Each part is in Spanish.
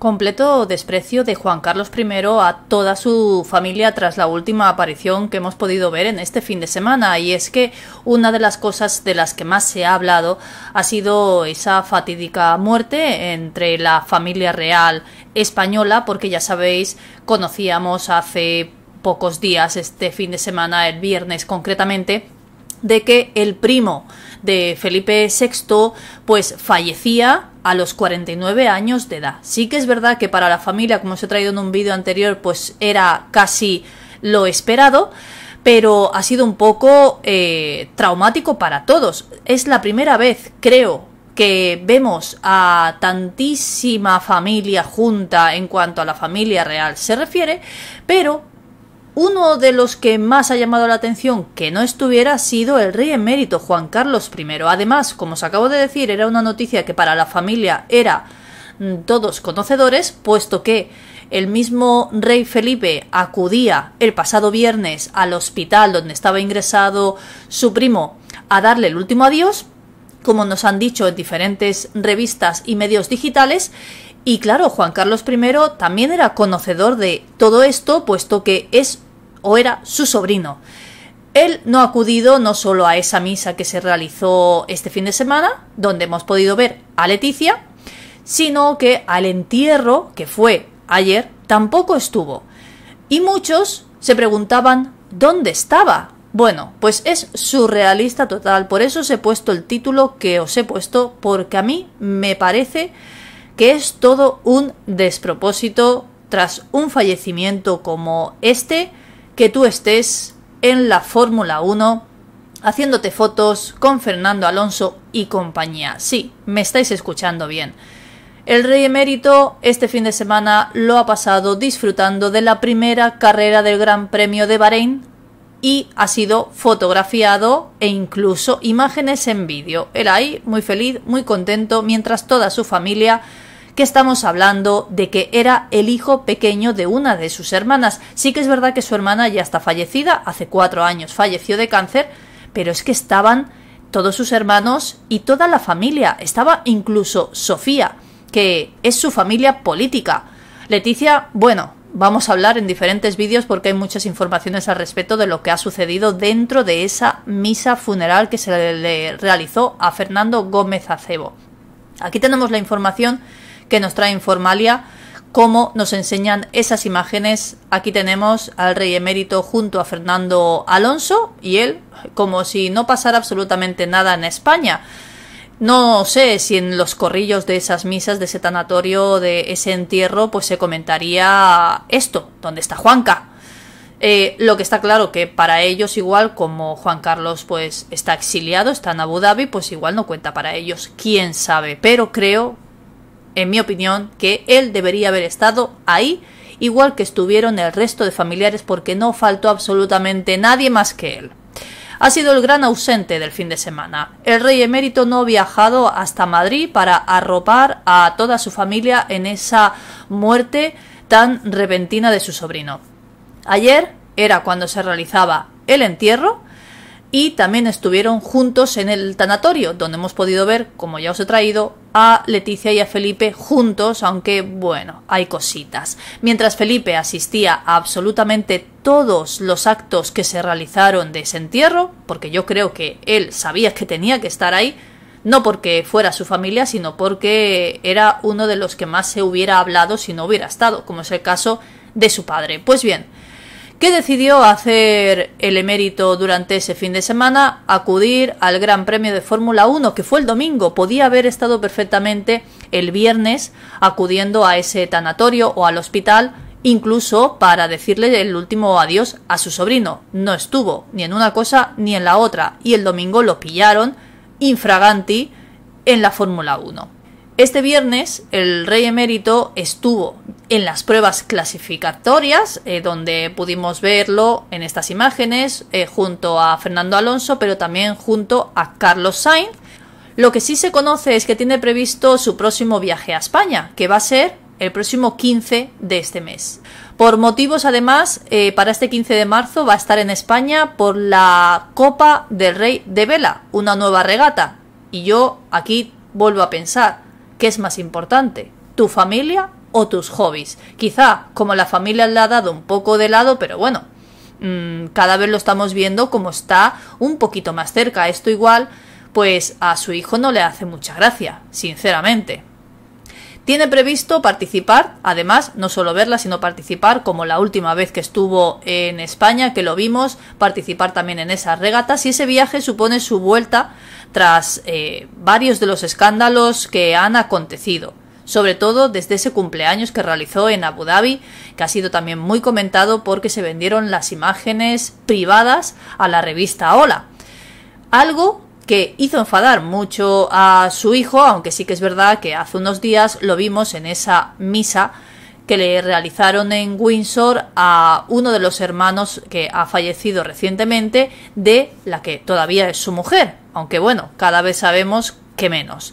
completo desprecio de Juan Carlos I a toda su familia tras la última aparición que hemos podido ver en este fin de semana. Y es que una de las cosas de las que más se ha hablado ha sido esa fatídica muerte entre la familia real española, porque ya sabéis, conocíamos hace pocos días, este fin de semana, el viernes concretamente, de que el primo de Felipe VI pues fallecía a los 49 años de edad. Sí que es verdad que para la familia, como os he traído en un vídeo anterior, pues era casi lo esperado, pero ha sido un poco eh, traumático para todos. Es la primera vez, creo, que vemos a tantísima familia junta en cuanto a la familia real se refiere, pero uno de los que más ha llamado la atención que no estuviera ha sido el rey emérito Juan Carlos I. Además, como os acabo de decir, era una noticia que para la familia era mm, todos conocedores, puesto que el mismo rey Felipe acudía el pasado viernes al hospital donde estaba ingresado su primo a darle el último adiós, como nos han dicho en diferentes revistas y medios digitales, y claro, Juan Carlos I también era conocedor de todo esto, puesto que es o era su sobrino. Él no ha acudido no solo a esa misa que se realizó este fin de semana, donde hemos podido ver a Leticia, sino que al entierro, que fue ayer, tampoco estuvo. Y muchos se preguntaban dónde estaba. Bueno, pues es surrealista total, por eso os he puesto el título que os he puesto, porque a mí me parece que es todo un despropósito tras un fallecimiento como este, que tú estés en la Fórmula 1 haciéndote fotos con Fernando Alonso y compañía. Sí, me estáis escuchando bien. El rey emérito este fin de semana lo ha pasado disfrutando de la primera carrera del Gran Premio de Bahrein y ha sido fotografiado e incluso imágenes en vídeo. Él ahí muy feliz, muy contento, mientras toda su familia que estamos hablando de que era el hijo pequeño de una de sus hermanas. Sí que es verdad que su hermana ya está fallecida, hace cuatro años falleció de cáncer, pero es que estaban todos sus hermanos y toda la familia. Estaba incluso Sofía, que es su familia política. Leticia, bueno, vamos a hablar en diferentes vídeos porque hay muchas informaciones al respecto de lo que ha sucedido dentro de esa misa funeral que se le realizó a Fernando Gómez Acebo. Aquí tenemos la información que nos trae Informalia, cómo nos enseñan esas imágenes. Aquí tenemos al rey emérito junto a Fernando Alonso y él como si no pasara absolutamente nada en España. No sé si en los corrillos de esas misas, de ese tanatorio, de ese entierro, pues se comentaría esto, ¿dónde está Juanca? Eh, lo que está claro que para ellos igual como Juan Carlos pues está exiliado, está en Abu Dhabi, pues igual no cuenta para ellos, quién sabe, pero creo en mi opinión, que él debería haber estado ahí, igual que estuvieron el resto de familiares, porque no faltó absolutamente nadie más que él. Ha sido el gran ausente del fin de semana. El rey emérito no ha viajado hasta Madrid para arropar a toda su familia en esa muerte tan repentina de su sobrino. Ayer era cuando se realizaba el entierro y también estuvieron juntos en el tanatorio, donde hemos podido ver, como ya os he traído, a Leticia y a Felipe juntos, aunque bueno, hay cositas. Mientras Felipe asistía a absolutamente todos los actos que se realizaron de ese entierro, porque yo creo que él sabía que tenía que estar ahí, no porque fuera su familia, sino porque era uno de los que más se hubiera hablado si no hubiera estado, como es el caso de su padre. Pues bien, ¿Qué decidió hacer el emérito durante ese fin de semana? Acudir al Gran Premio de Fórmula 1, que fue el domingo. Podía haber estado perfectamente el viernes acudiendo a ese tanatorio o al hospital, incluso para decirle el último adiós a su sobrino. No estuvo ni en una cosa ni en la otra, y el domingo lo pillaron infraganti en la Fórmula 1. Este viernes el rey emérito estuvo en las pruebas clasificatorias, eh, donde pudimos verlo en estas imágenes, eh, junto a Fernando Alonso, pero también junto a Carlos Sainz. Lo que sí se conoce es que tiene previsto su próximo viaje a España, que va a ser el próximo 15 de este mes. Por motivos, además, eh, para este 15 de marzo va a estar en España por la Copa del Rey de Vela, una nueva regata. Y yo aquí vuelvo a pensar, ¿Qué es más importante? ¿Tu familia o tus hobbies. Quizá como la familia le ha dado un poco de lado, pero bueno, mm, cada vez lo estamos viendo como está un poquito más cerca. Esto igual, pues a su hijo no le hace mucha gracia, sinceramente. Tiene previsto participar, además, no solo verla, sino participar, como la última vez que estuvo en España, que lo vimos, participar también en esas regatas, y ese viaje supone su vuelta tras eh, varios de los escándalos que han acontecido sobre todo desde ese cumpleaños que realizó en Abu Dhabi, que ha sido también muy comentado porque se vendieron las imágenes privadas a la revista Hola. Algo que hizo enfadar mucho a su hijo, aunque sí que es verdad que hace unos días lo vimos en esa misa que le realizaron en Windsor a uno de los hermanos que ha fallecido recientemente de la que todavía es su mujer, aunque bueno, cada vez sabemos que menos.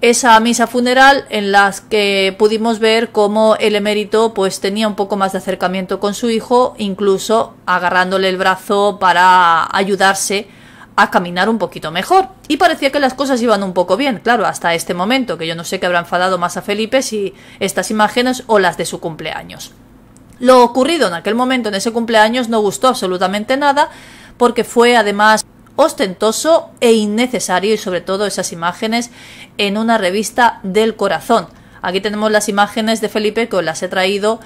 Esa misa funeral en la que pudimos ver cómo el emérito pues tenía un poco más de acercamiento con su hijo, incluso agarrándole el brazo para ayudarse a caminar un poquito mejor. Y parecía que las cosas iban un poco bien, claro, hasta este momento, que yo no sé qué habrá enfadado más a Felipe si estas imágenes o las de su cumpleaños. Lo ocurrido en aquel momento, en ese cumpleaños, no gustó absolutamente nada, porque fue además ostentoso e innecesario y sobre todo esas imágenes en una revista del corazón. Aquí tenemos las imágenes de Felipe que os las he traído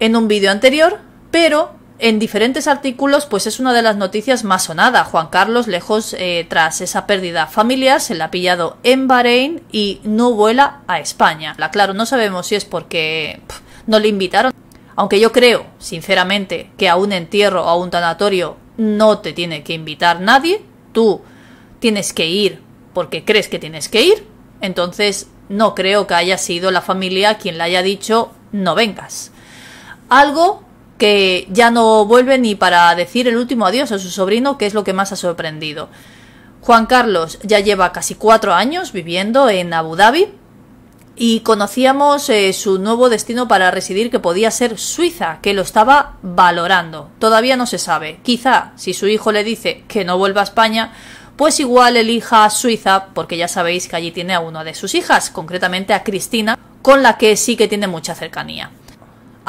en un vídeo anterior, pero en diferentes artículos, pues es una de las noticias más sonadas. Juan Carlos, lejos eh, tras esa pérdida familiar, se la ha pillado en Bahrein y no vuela a España. La claro, no sabemos si es porque no le invitaron. Aunque yo creo, sinceramente, que a un entierro o a un tanatorio no te tiene que invitar nadie. Tú tienes que ir porque crees que tienes que ir. Entonces, no creo que haya sido la familia quien le haya dicho no vengas. Algo que ya no vuelve ni para decir el último adiós a su sobrino, que es lo que más ha sorprendido. Juan Carlos ya lleva casi cuatro años viviendo en Abu Dhabi y conocíamos eh, su nuevo destino para residir que podía ser Suiza, que lo estaba valorando. Todavía no se sabe. Quizá si su hijo le dice que no vuelva a España, pues igual elija Suiza, porque ya sabéis que allí tiene a una de sus hijas, concretamente a Cristina, con la que sí que tiene mucha cercanía.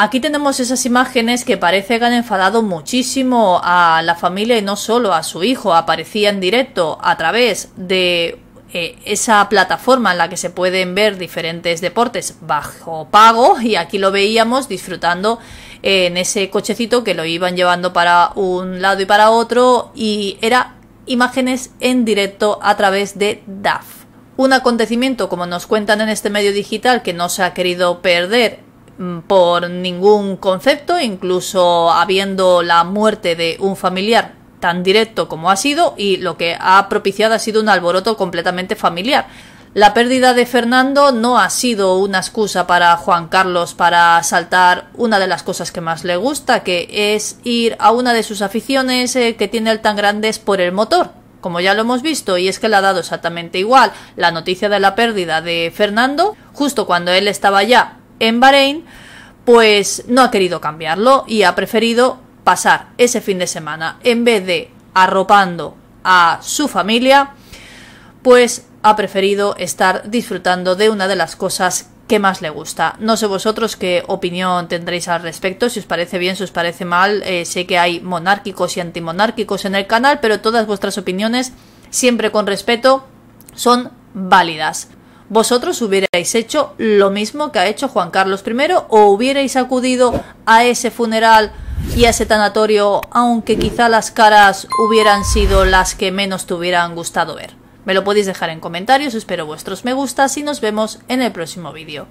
Aquí tenemos esas imágenes que parece que han enfadado muchísimo a la familia y no solo a su hijo. Aparecía en directo a través de eh, esa plataforma en la que se pueden ver diferentes deportes bajo pago y aquí lo veíamos disfrutando en ese cochecito que lo iban llevando para un lado y para otro y era imágenes en directo a través de DAF. Un acontecimiento, como nos cuentan en este medio digital, que no se ha querido perder por ningún concepto, incluso habiendo la muerte de un familiar tan directo como ha sido y lo que ha propiciado ha sido un alboroto completamente familiar. La pérdida de Fernando no ha sido una excusa para Juan Carlos para saltar una de las cosas que más le gusta, que es ir a una de sus aficiones eh, que tiene el tan grandes por el motor. Como ya lo hemos visto, y es que le ha dado exactamente igual la noticia de la pérdida de Fernando, justo cuando él estaba ya en Bahrein, pues no ha querido cambiarlo y ha preferido pasar ese fin de semana en vez de arropando a su familia, pues ha preferido estar disfrutando de una de las cosas que más le gusta. No sé vosotros qué opinión tendréis al respecto, si os parece bien, si os parece mal. Eh, sé que hay monárquicos y antimonárquicos en el canal, pero todas vuestras opiniones, siempre con respeto, son válidas. ¿Vosotros hubierais hecho lo mismo que ha hecho Juan Carlos I o hubierais acudido a ese funeral y a ese tanatorio aunque quizá las caras hubieran sido las que menos te hubieran gustado ver? Me lo podéis dejar en comentarios, espero vuestros me gustas y nos vemos en el próximo vídeo.